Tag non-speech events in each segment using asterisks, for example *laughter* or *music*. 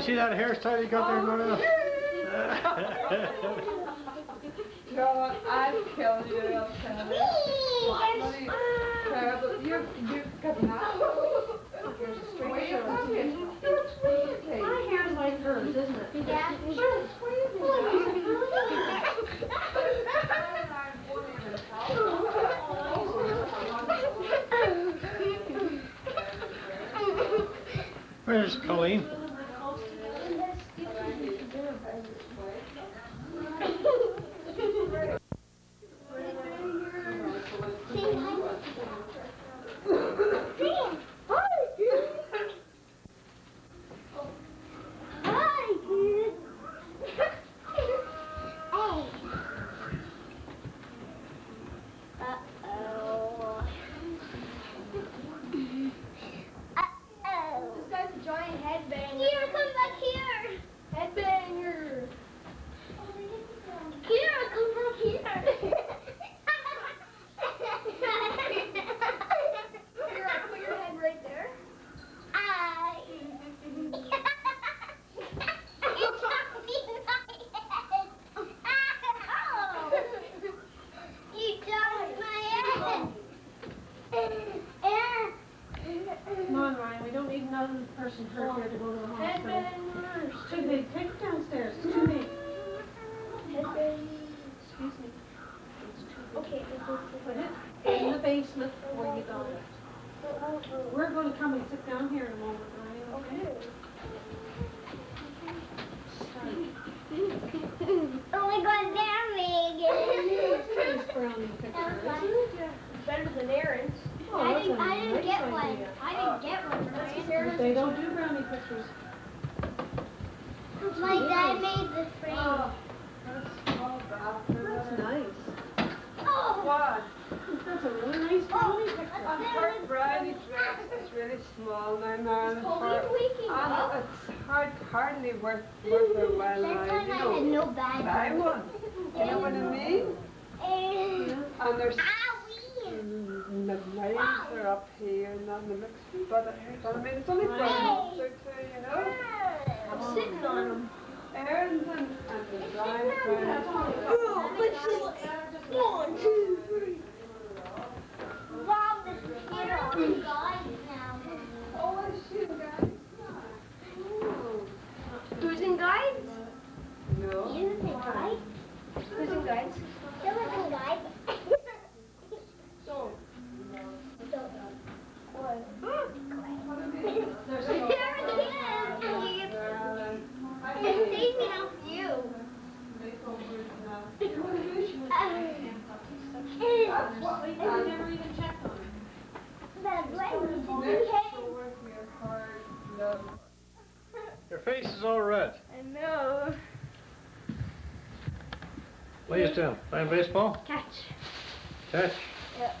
see that hairstyle you got there going on? God, I'd kill you, I'll tell you. Bloody terrible. You, you could not. There's a. My hair's like hers, isn't it? *laughs* Yeah. Where's Colleen? Uh-oh. Uh-oh. This guy's a giant headbanger. Kira, come back here. Headbanger. Kira, come back here. Kira, put your head right there. I. you chopped me in my head. Ow. You chopped my head. Come on, Ryan, we don't need another person hurt here to go to the hospital. Headbangers. It's too big. Take it downstairs. It's too big. Excuse me. Okay. Put it in the basement before you go. We're going to come and sit down here in a moment, Ryan, okay? Oh my god, they're big. Nice brownie picture, *laughs* That was isn't it? It's better than Aaron's. Oh, I that's didn't, a I didn't nice get one. I didn't get one. Oh. Ryan. They don't do brownie pictures. My dad made the frame. Oh, that's all bad. That's nice. Oh, What? That's a really nice brownie oh, picture. I'm part dress. It's really small now, man. Is Colleen waking And up? it's hard, hardly worth, *laughs* worth their while That now, time you I had no bag. Buy one. You know what I mean? Eh, And there's Owie. mm, the knives are up here and then the mixed butter. But I mean, it's only brown, so too, you know. I'm sitting on him. Errands and, and the dry brown. Oh, but she's one, two, three. Guides? No. You think right? Who's in guides? *laughs* *laughs* There was a guy. So. There he is. He's saving off you. We never even checked on it. That's right. Your face is all red. I know. What are you doing? Playing baseball? Catch. Catch? Yeah.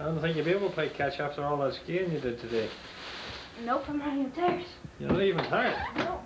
I don't think you'll be able to play catch after all that skiing you did today. Nope, I'm running upstairs. You're not even tired. Nope.